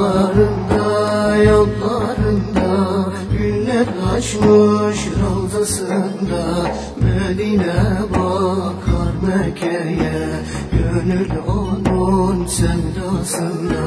Dallarında, yollarında Güller açmış ravzasında Medine bakar Mekke'ye Gönül onun sevdasında.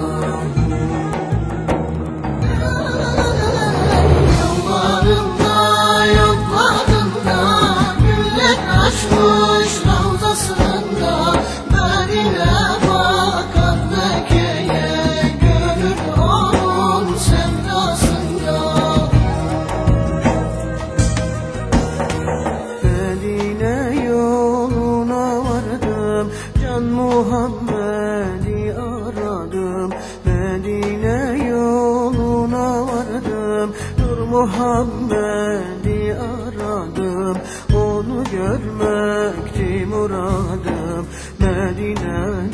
Vardım Can Muhammed'i aradım. Medine yoluna vardım. Nur Muhammed'i aradım. Onu görmekti muradım. Medine'nin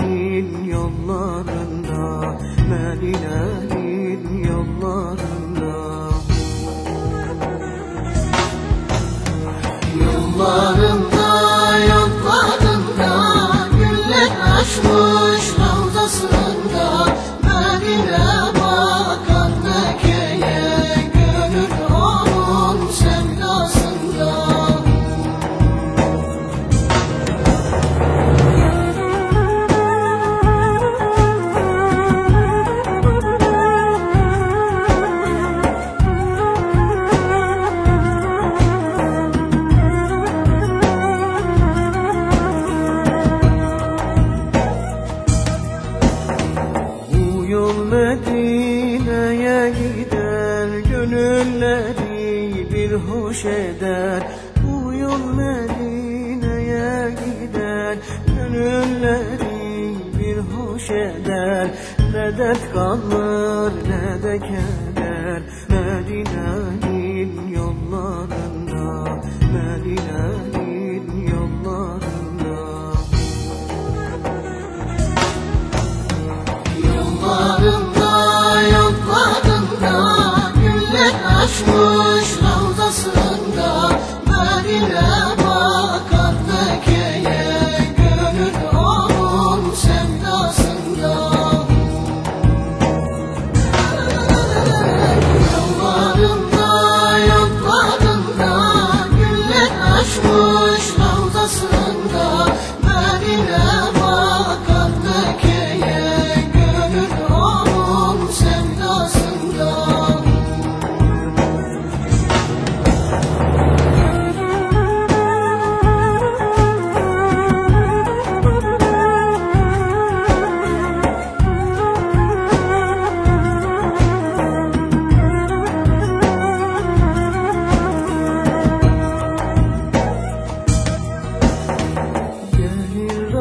Gönülleri bir hoş eder. Bu yol Medine'ye gider. Gönülleri bir hoş eder. Ne dert kalır ne de keder. Medine'nin açmış ravzasında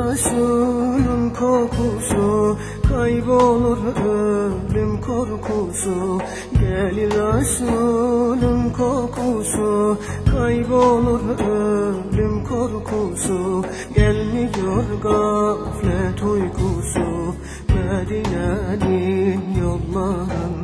Resulün kokusu Kaybolur ölüm korkusu. Gelir Resulün kokusu Kaybolur ölüm korkusu. Gelmiyor gaflet uykusu Medine'nin yollarında